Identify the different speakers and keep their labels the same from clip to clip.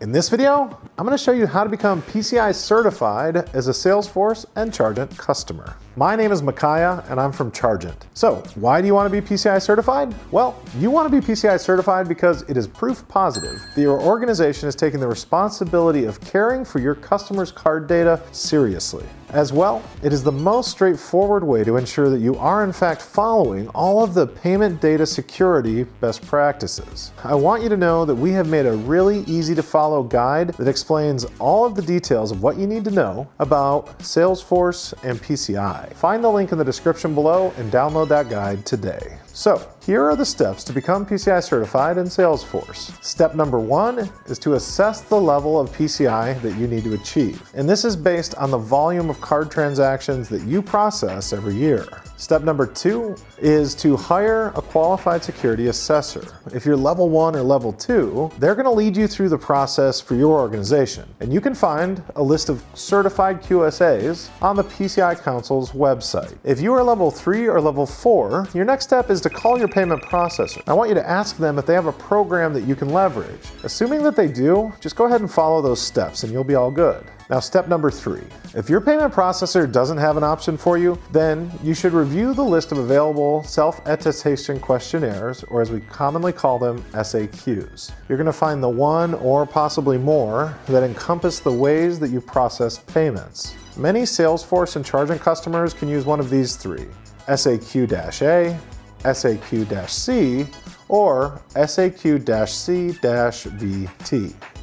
Speaker 1: In this video, I'm gonna show you how to become PCI certified as a Salesforce and Chargent customer. My name is Micaiah and I'm from Chargent. So why do you wanna be PCI certified? Well, you wanna be PCI certified because it is proof positive that your organization is taking the responsibility of caring for your customers' card data seriously. As well, it is the most straightforward way to ensure that you are in fact following all of the payment data security best practices. I want you to know that we have made a really easy to follow guide that explains all of the details of what you need to know about Salesforce and PCI. Find the link in the description below and download that guide today. So, here are the steps to become PCI certified in Salesforce. Step number one is to assess the level of PCI that you need to achieve. And this is based on the volume of card transactions that you process every year. Step number two is to hire a qualified security assessor. If you're level one or level two, they're gonna lead you through the process for your organization. And you can find a list of certified QSAs on the PCI Council's website. If you are level three or level four, your next step is to call your payment processor. I want you to ask them if they have a program that you can leverage. Assuming that they do, just go ahead and follow those steps and you'll be all good. Now, step number three. If your payment processor doesn't have an option for you, then you should review the list of available self-attestation questionnaires, or as we commonly call them, SAQs. You're gonna find the one or possibly more that encompass the ways that you process payments. Many Salesforce and Chargent customers can use one of these three, SAQ-A, SAQ-C, or SAQ-C-VT.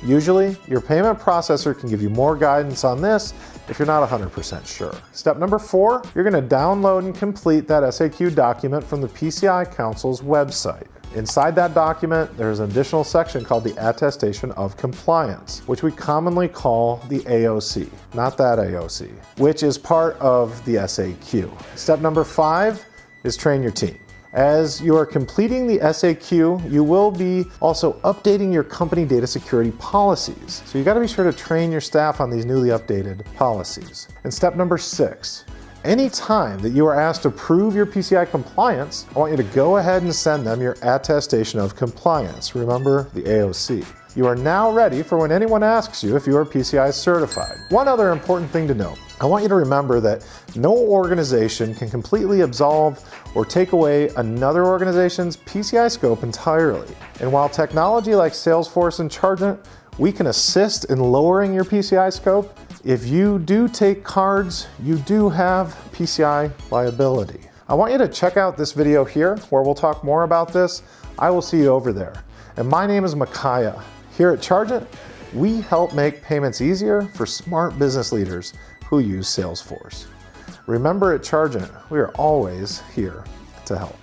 Speaker 1: Usually, your payment processor can give you more guidance on this if you're not 100% sure. Step number four, you're gonna download and complete that SAQ document from the PCI Council's website. Inside that document, there's an additional section called the Attestation of Compliance, which we commonly call the AOC, not that AOC, which is part of the SAQ. Step number five is train your team. As you are completing the SAQ, you will be also updating your company data security policies. So you gotta be sure to train your staff on these newly updated policies. And step number six, Anytime that you are asked to prove your PCI compliance, I want you to go ahead and send them your attestation of compliance. Remember the AOC. You are now ready for when anyone asks you if you are PCI certified. One other important thing to note. I want you to remember that no organization can completely absolve or take away another organization's PCI scope entirely. And while technology like Salesforce and Chargent, we can assist in lowering your PCI scope, if you do take cards, you do have PCI liability. I want you to check out this video here where we'll talk more about this. I will see you over there. And my name is Micaiah. Here at Chargent, we help make payments easier for smart business leaders who use Salesforce. Remember at Chargent, we are always here to help.